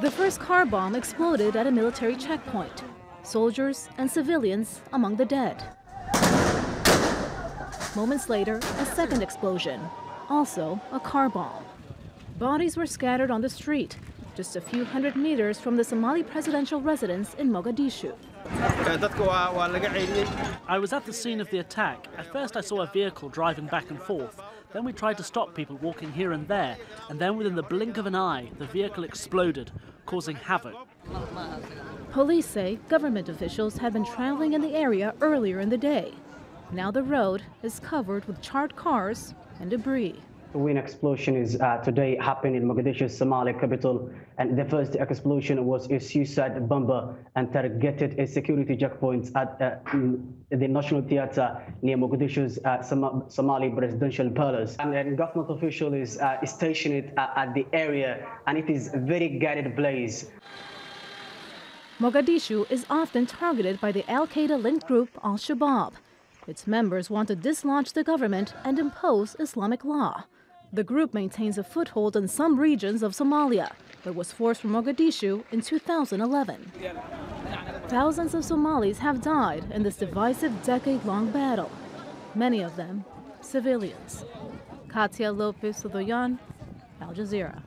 The first car bomb exploded at a military checkpoint. Soldiers and civilians among the dead. Moments later, a second explosion, also a car bomb. Bodies were scattered on the street, just a few hundred meters from the Somali presidential residence in Mogadishu. I was at the scene of the attack. At first, I saw a vehicle driving back and forth. Then we tried to stop people walking here and there, and then within the blink of an eye, the vehicle exploded, causing havoc. Police say government officials had been traveling in the area earlier in the day. Now the road is covered with charred cars and debris. Wind explosion is uh, today happened in Mogadishu, Somali capital, and the first explosion was a suicide bomber and targeted a security checkpoint at uh, the National Theatre near Mogadishu's uh, Som Somali presidential palace. And government official is uh, stationed at the area, and it is a very guided blaze. Mogadishu is often targeted by the Al Qaeda linked group Al Shabaab. Its members want to dislodge the government and impose Islamic law. The group maintains a foothold in some regions of Somalia, but was forced from Mogadishu in 2011. Thousands of Somalis have died in this divisive decade long battle, many of them civilians. Katia Lopez Hodoyan, Al Jazeera.